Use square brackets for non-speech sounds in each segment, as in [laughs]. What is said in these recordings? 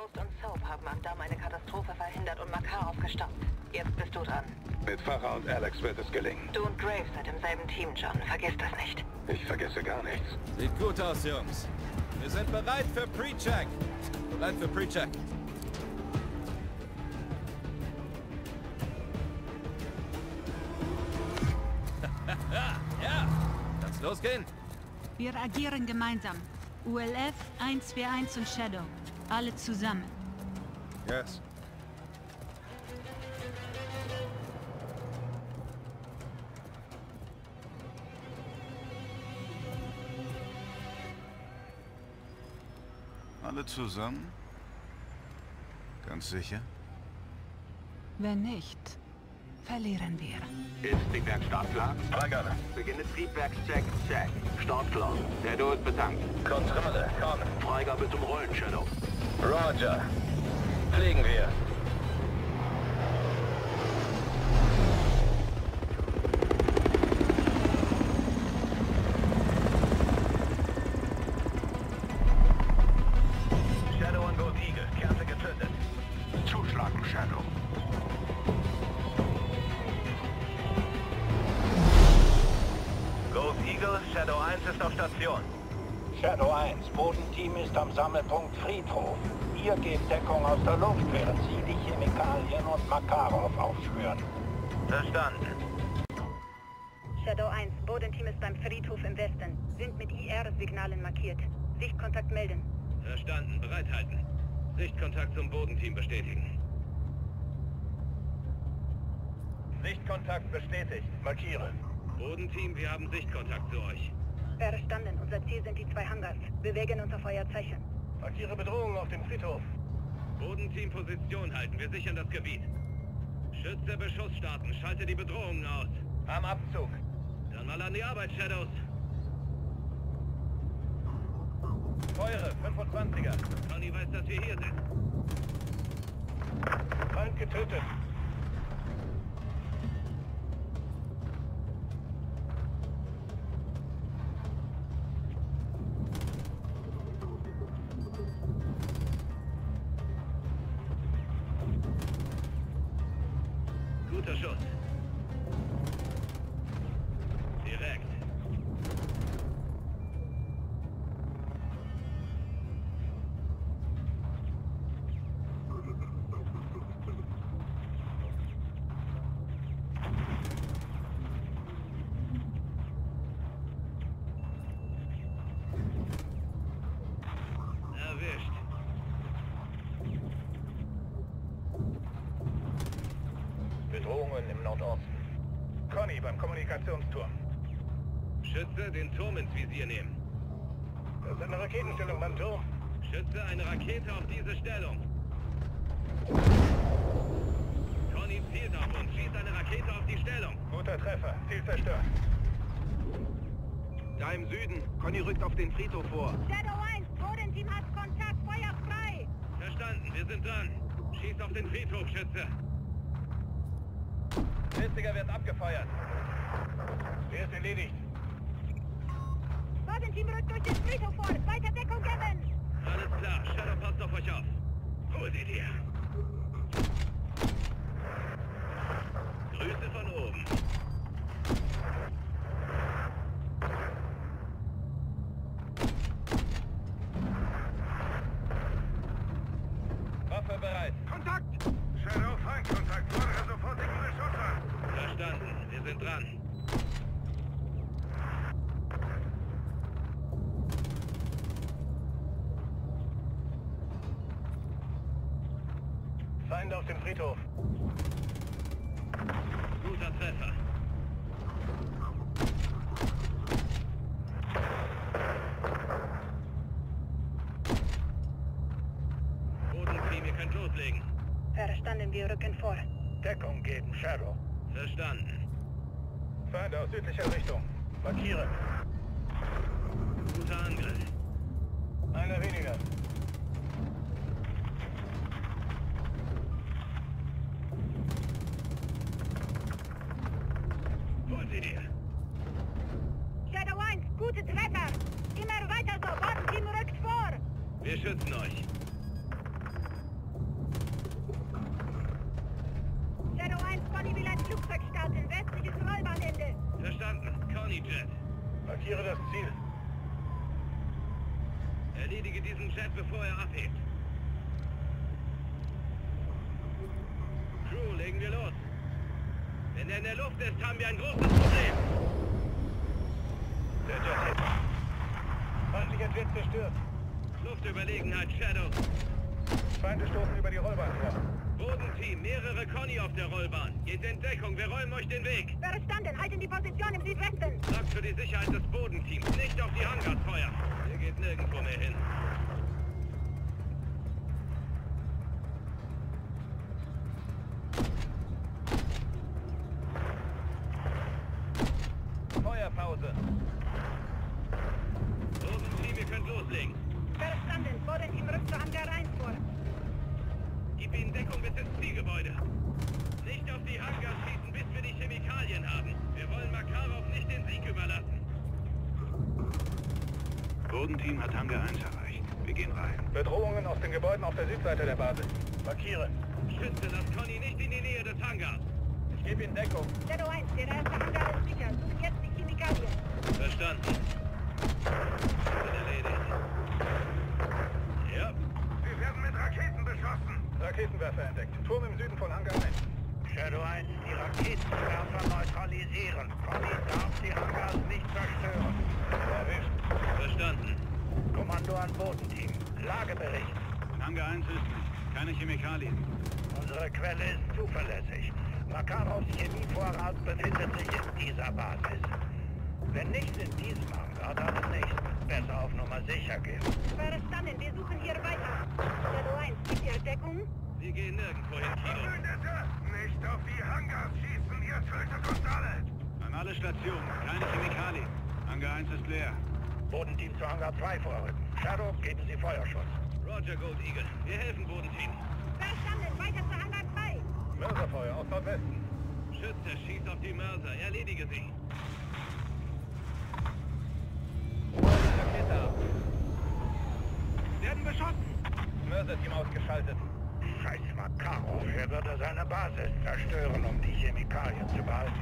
Ghost und Soap haben am Damm eine Katastrophe verhindert und Makarov gestoppt. Jetzt bist du dran. Mit Farah und Alex wird es gelingen. Du und Graves seid im selben Team, John. Vergiss das nicht. Ich vergesse gar nichts. Sieht gut aus, Jungs. Wir sind bereit für Pre-Check. Bereit für Pre-Check. [laughs] ja, kann's losgehen? Wir agieren gemeinsam. ULF, 141 und Shadow. Alle zusammen. Yes. Alle zusammen? Ganz sicher? Wenn nicht, verlieren wir. Ist Triebwerk startklar? Freigabe. Beginne Triebwerkscheck, check. Startklar. Der Do ist betankt. Kontrolle, komm. Freigabe zum Rollen, Shadow. Roger. Fliegen wir. Shadow an Gold Eagle. Kerze gezündet. Zuschlagen, Shadow. Gold Eagle, Shadow 1 ist auf Station. Shadow 1, Bodenteam ist am Friedhof. Ihr gebt Deckung aus der Luft, während Sie die Chemikalien und Makarov aufspüren. Verstanden. Shadow 1, Bodenteam ist beim Friedhof im Westen. Sind mit IR-Signalen markiert. Sichtkontakt melden. Verstanden. Bereithalten. Sichtkontakt zum Bodenteam bestätigen. Sichtkontakt bestätigt. Markiere. Bodenteam, wir haben Sichtkontakt zu euch. Verstanden. Unser Ziel sind die zwei Hangars. Bewegen unser Feuerzeichen. Markiere Bedrohung auf dem Friedhof. Bodenteam Position halten. Wir sichern das Gebiet. Schütze Beschuss starten. Schalte die Bedrohungen aus. Am Abzug. Dann mal an die Arbeit, Shadows. Feuere, 25er. Conny weiß, dass wir hier sind. Feind getötet. Guter Beim Kommunikationsturm. Schütze, den Turm ins Visier nehmen. Das ist eine Raketenstellung beim Turm. Schütze, eine Rakete auf diese Stellung. Conny zielt auf uns. Schießt eine Rakete auf die Stellung. Guter Treffer. Ziel zerstört. Da im Süden. Conny rückt auf den Friedhof vor. Shadow 1, Bodenteam hat Kontakt. Feuer frei. Verstanden, wir sind dran. Schieß auf den Friedhof, Schütze. 40er wird abgefeuert. Erledigt? Bodenteam rückt durch den Friedhof vor. Weiter Deckung geben. Alles klar, Shadow passt auf euch auf. Hol sie dir. Grüße von oben. Waffe bereit. Kontakt! Shadow, Feindkontakt. Fordere sofortigen Beschuss an. Verstanden, wir sind dran. Feinde auf dem Friedhof. Guter Treffer. Bodenteam, ihr könnt loslegen. Verstanden, wir rücken vor. Deckung geben, Shadow. Verstanden. Feind aus südlicher Richtung. Markiere. Guter Angriff. Einer weniger. Hol sie dir. Shadow 1, gute Treffer. Immer weiter so. Bodenteam rückt vor. Wir schützen euch. Garten, westliches Rollbahnende. Verstanden. Conny Jet. Markiere das Ziel. Erledige diesen Jet, bevor er abhebt. Crew, legen wir los. Wenn er in der Luft ist, haben wir ein großes Problem. Der Jet hit. Feindlicher Jet zerstört. Luftüberlegenheit, Shadow. Feinde stoßen über die Rollbahn vor. Bodenteam, mehrere Conny auf der Rollbahn. Geht in Deckung, wir räumen euch den Weg. Verstanden, halten die Position im Südwesten. Sagt für die Sicherheit des Bodenteams, nicht auf die Hangars feuern. Geht nirgendwo mehr hin. Bedrohungen aus den Gebäuden auf der Südseite der Basis. Markiere. Schütze, lass Conny nicht in die Nähe des Hangars. Ich gebe Ihnen Deckung. Shadow 1, der erste Hangar ist sicher. Sucht jetzt die Chemikalien. Verstanden. Wird erledigt. Ja, Wir werden mit Raketen beschossen. Raketenwerfer entdeckt. Turm im Süden von Hangar 1. Shadow 1, die Raketenwerfer neutralisieren. Conny darf die Hangars nicht zerstören. Erwischt. verstanden. Kommando an Bodenteam. Lagebericht. Hangar 1 ist nicht. Keine Chemikalien. Unsere Quelle ist zuverlässig. Makarovs Chemievorrat befindet sich in dieser Basis. Wenn nicht in diesem Hangar, dann im nächsten. Besser auf Nummer sicher gehen. Verstanden, wir suchen hier weiter. Shadow 1, gibt ihr Deckung? Wir gehen nirgendwo hin, Kilo. Verbündete! Nicht auf die Hangars schießen, ihr tötet uns alle! An alle Stationen. Keine Chemikalien. Hangar 1 ist leer. Bodenteam zu Hangar 2 vorrücken. Shadow, geben Sie Feuerschutz. Roger, Gold Eagle. Wir helfen Bodenteam. Verstanden, weiter zu Hangar 2. Mörserfeuer aus Nordwesten. Schütze, schieß auf die Mörser. Erledige sie. Werden beschossen. Mörserteam ausgeschaltet. Scheiß Makarov, er würde seine Basis zerstören, um die Chemikalien zu behalten.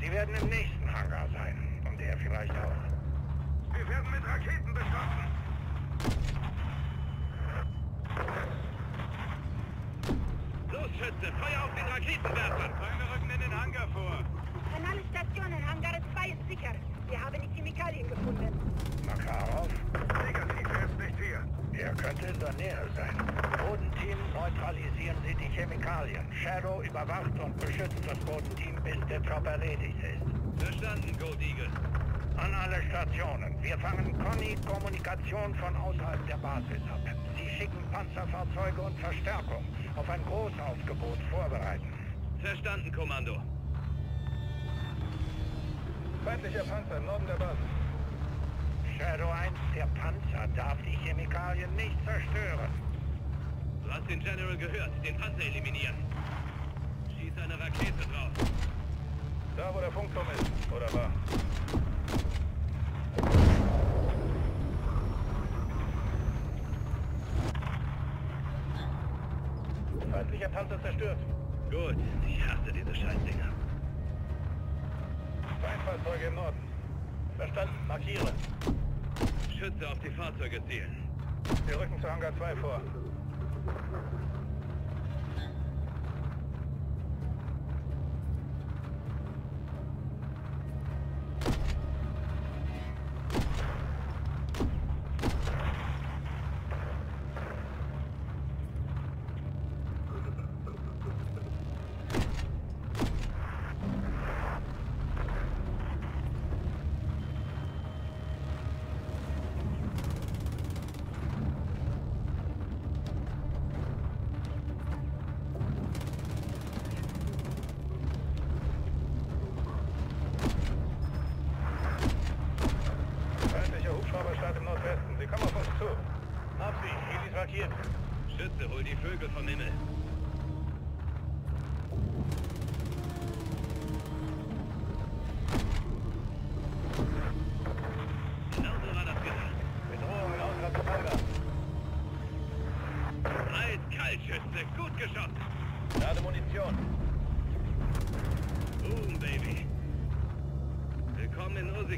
Sie werden im nächsten Hangar sein. Und er vielleicht auch. Wir werden mit Raketen beschossen. Los, Schütze, Feuer auf den Raketenwerfer. Feinde rücken in den Hangar vor. An alle Stationen, Hangar 2 ist sicher. Wir haben die Chemikalien gefunden. Makarov, Negativ, er ist nicht hier. er könnte in der Nähe sein. Bodenteam, neutralisieren Sie die Chemikalien. Shadow überwacht und beschützt das Bodenteam, bis der Job erledigt ist. Verstanden, Gold Eagle. An alle Stationen. Wir fangen Conny Kommunikation von außerhalb der Basis ab. Sie schicken Panzerfahrzeuge und Verstärkung auf ein Großaufgebot vorbereiten. Verstanden, Kommando. Feindlicher Panzer im Norden der Basis. Shadow 1, der Panzer darf die Chemikalien nicht zerstören. Du hast den General gehört. Den Panzer eliminieren. Schieß eine Rakete drauf. Da, wo der Funkturm ist. Oder war. Feindlicher Panzer zerstört. Gut, ich hasse diese Scheißdinger. Feindfahrzeuge im Norden. Verstanden. Markiere. Schütze auf die Fahrzeuge zielen. Wir rücken zu Hangar 2 vor.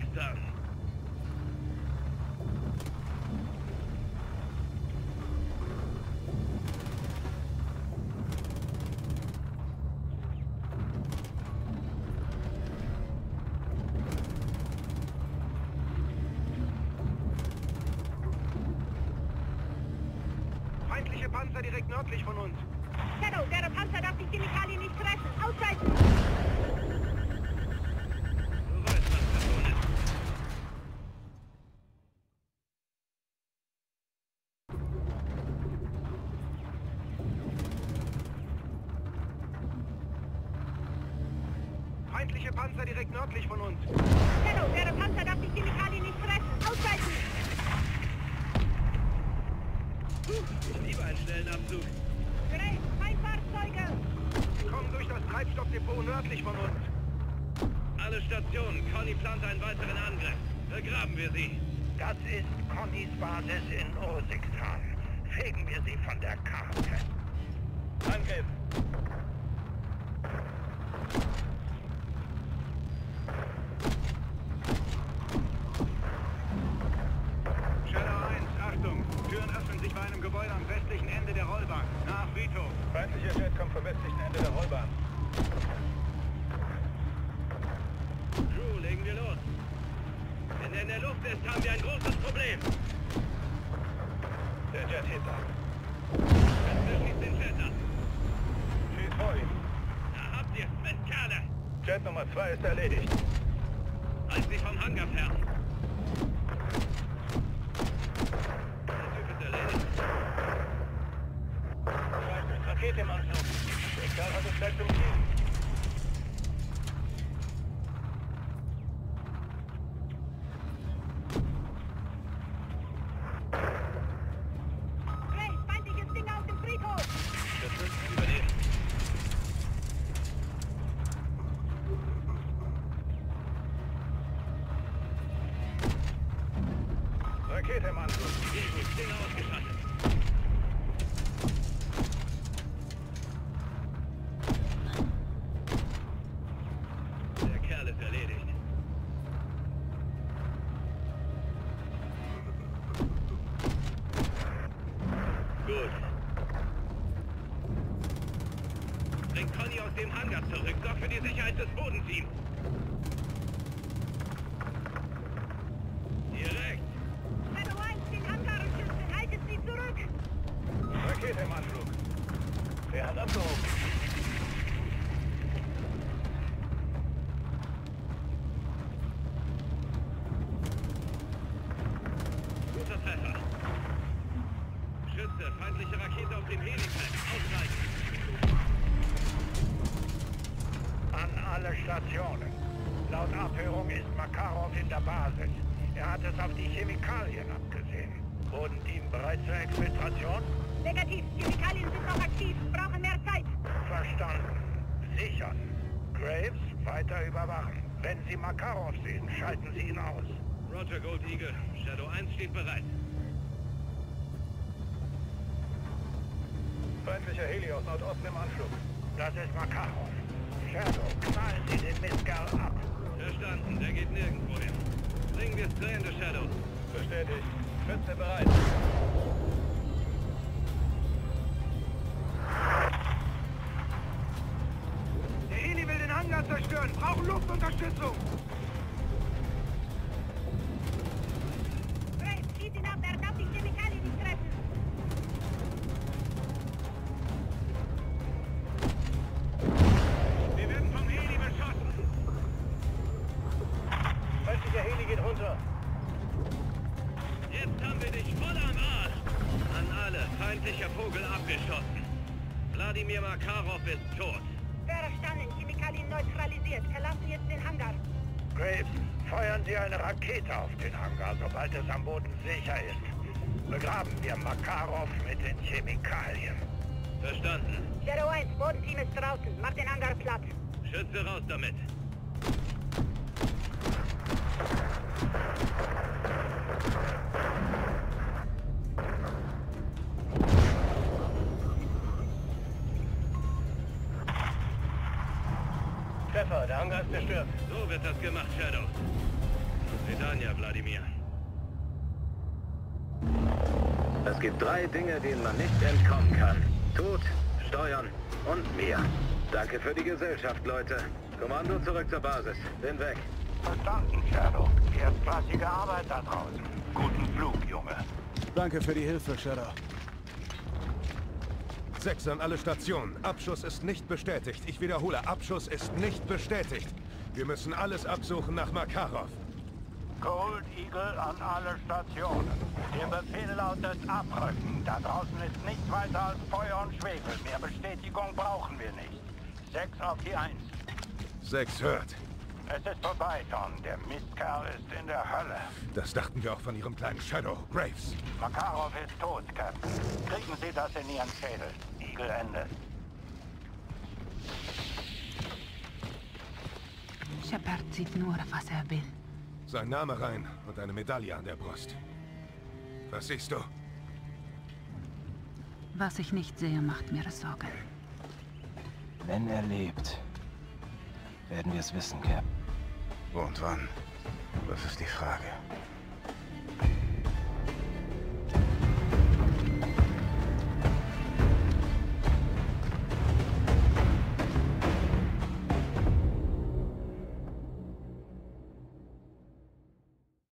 Urzikstan. Feindliche Panzer direkt nördlich von uns. Shadow, der Panzer darf die Chemikalien nicht treffen. Ausschalten! Nördlich von uns. Shadow, der Panzer darf die Chemikalien nicht treffen. Ausschalten! Ich liebe einen schnellen Abzug. Grace, Feindfahrzeuge! Sie kommen durch das Treibstoffdepot nördlich von uns. Alle Stationen. Conny plant einen weiteren Angriff. Begraben wir sie. Das ist Connys Basis in Urzikstan. Fegen wir sie von der Karte. Angriff. Öffnen sich bei einem Gebäude am westlichen Ende der Rollbahn. Nach Vito. Feindlicher Jet kommt vom westlichen Ende der Rollbahn. Crew, legen wir los. Wenn er in der Luft ist, haben wir ein großes Problem. Der Jet hinter. Wer schießt den Jet ab? Schieß vor ihm. Da habt ihr es, Mistkerle. Jet Nummer 2 ist erledigt. Halt sie vom Hangar fern. Der Typ ist erledigt. Scheiße, Rakete im Anflug. Der Kerl hat uns gleich zum Ziel. Die Sicherheit des Bodenteams. Direkt. Shadow 1, den Hangar und! Haltet sie zurück! Rakete im Anflug. Er hat abgehoben. Guter Treffer. Schütze, feindliche Rakete auf dem Helipad. Ausreichen. An alle Stationen. Laut Abhörung ist Makarov in der Basis. Er hat es auf die Chemikalien abgesehen. Bodenteam bereit zur Exfiltration? Negativ, Chemikalien sind noch aktiv. Brauchen mehr Zeit. Verstanden. Sichern. Graves weiter überwachen. Wenn Sie Makarov sehen, schalten Sie ihn aus. Roger, Gold Eagle. Shadow 1 steht bereit. Feindlicher Heli aus Nordosten im Anflug. Das ist Makarov. Shadow, knallen Sie den Mistkerl ab. Verstanden, der geht nirgendwo hin. Bringen wir es zu Ende, Shadow. Bestätigt. Schütze bereit. Hangar zerstören. Brauchen Luftunterstützung. Graves, feuern Sie eine Rakete auf den Hangar, sobald es am Boden sicher ist. Begraben wir Makarov mit den Chemikalien. Verstanden. Shadow 1, Bodenteam ist draußen. Macht den Hangar platt. Schütze raus damit. Ist zerstört. So wird das gemacht, Shadow. Sedania, Wladimir. Es gibt drei Dinge, denen man nicht entkommen kann. Tod, Steuern und mir. Danke für die Gesellschaft, Leute. Kommando zurück zur Basis. Bin weg. Verstanden, Shadow. Erstklassige Arbeit da draußen. Guten Flug, Junge. Danke für die Hilfe, Shadow. Sechs an alle Stationen. Abschuss ist nicht bestätigt. Ich wiederhole, Abschuss ist nicht bestätigt. Wir müssen alles absuchen nach Makarov. Gold Eagle an alle Stationen. Der Befehl lautet abrücken. Da draußen ist nichts weiter als Feuer und Schwefel. Mehr Bestätigung brauchen wir nicht. Sechs auf die Eins. Sechs hört. Es ist vorbei, Don. Der Mistkerl ist in der Hölle. Das dachten wir auch von Ihrem kleinen Shadow, Graves. Makarov ist tot, Captain. Kriegen Sie das in Ihren Schädel. Eagle Ende. Shepard sieht nur, was er will. Sein Name rein und eine Medaille an der Brust. Was siehst du? Was ich nicht sehe, macht mir Sorge. Wenn er lebt, werden wir es wissen, Cap. Wo und wann? Das ist die Frage.